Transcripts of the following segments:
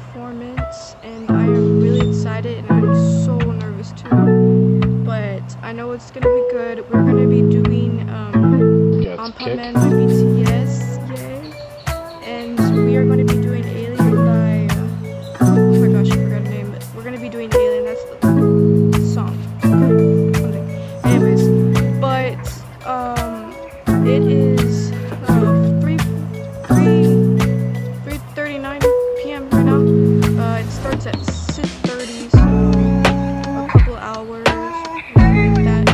performance and I am really excited and I'm so nervous too. But I know it's gonna be good. We're gonna be doing um Anpanman by BTS, yay. And we are gonna be doing Alien by uh, oh my gosh, I forgot the name. But we're gonna be doing Alien, that's the song. Starts at 6:30, so a couple hours like that.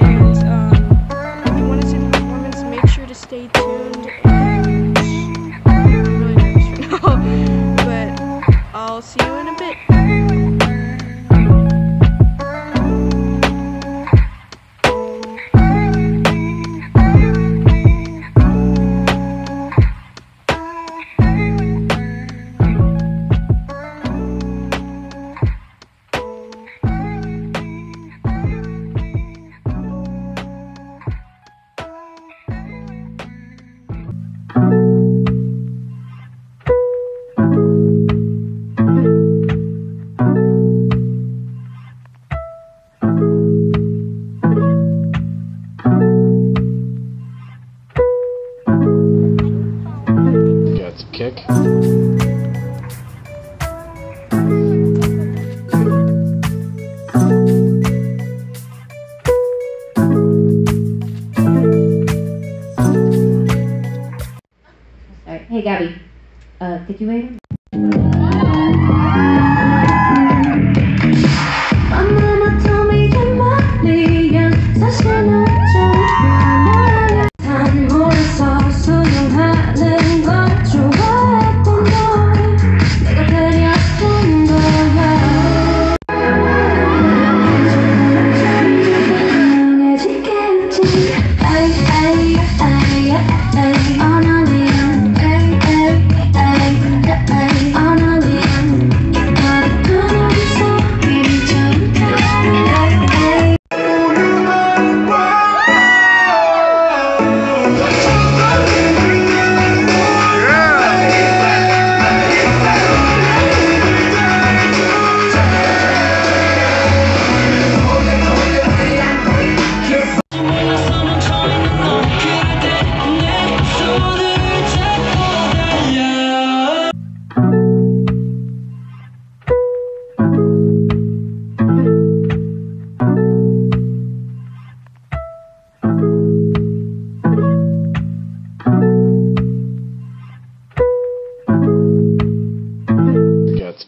And um, if you want to see the performance, make sure to stay tuned. Kick. Hey Gabby, uh, did you wait?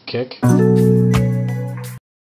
kick.